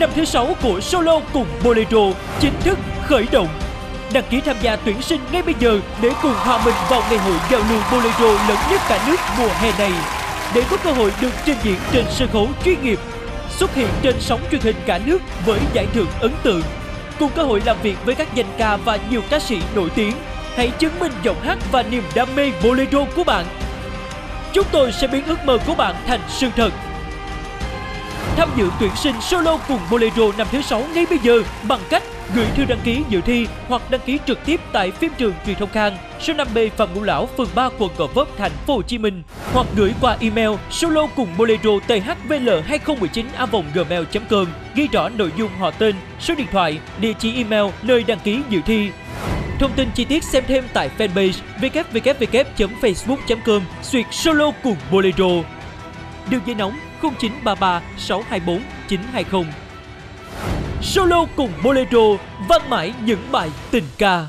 năm thứ sáu của Solo cùng Bolero chính thức khởi động. Đăng ký tham gia tuyển sinh ngay bây giờ để cùng hòa mình vào ngày hội giao lưu Bolero lớn nhất cả nước mùa hè này. Để có cơ hội được trình diễn trên sân khấu chuyên nghiệp, xuất hiện trên sóng truyền hình cả nước với giải thưởng ấn tượng, cùng cơ hội làm việc với các danh ca và nhiều ca sĩ nổi tiếng. Hãy chứng minh giọng hát và niềm đam mê Bolero của bạn. Chúng tôi sẽ biến ước mơ của bạn thành sự thật. Tham dự tuyển sinh solo cùng Bolero năm thứ sáu ngay bây giờ bằng cách gửi thư đăng ký dự thi hoặc đăng ký trực tiếp tại phim trường truyền thông Khang, số 5B Phạm Ngũ Lão, phường 3, quận Gò Vấp, thành phố Hồ Chí Minh hoặc gửi qua email solo cùng bolero thvl 2019 a gmail.com ghi rõ nội dung họ tên, số điện thoại, địa chỉ email nơi đăng ký dự thi. Thông tin chi tiết xem thêm tại fanpage www.facebook.com Xuyệt solo cùng bolero. Đường dây nóng 0933 624 920 Solo cùng Bolero vang mãi những bài tình ca.